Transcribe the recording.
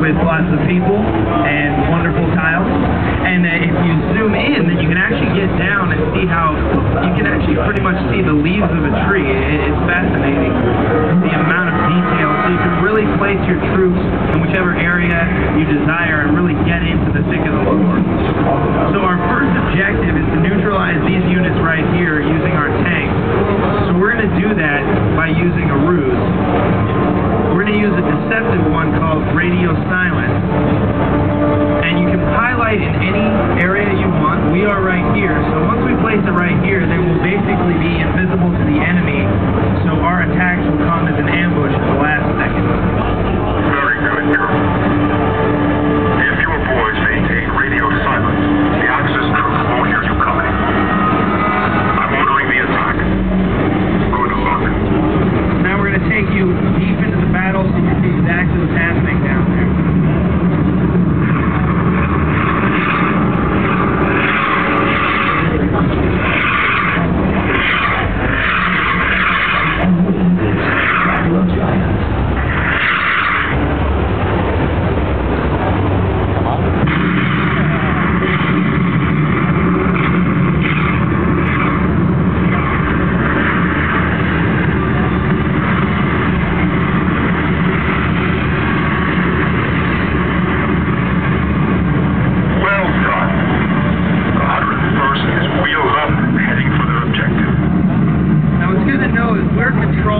with lots of people and wonderful tiles. And uh, if you zoom in, then you can actually get down and see how you can actually pretty much see the leaves of a tree. It, it's fascinating the amount of detail. So you can really place your troops in whichever area you desire and really get into the thick of the war. So our first objective is to neutralize these units right here using our tanks. So we're going to do that by using a ruse one called Radio Silence.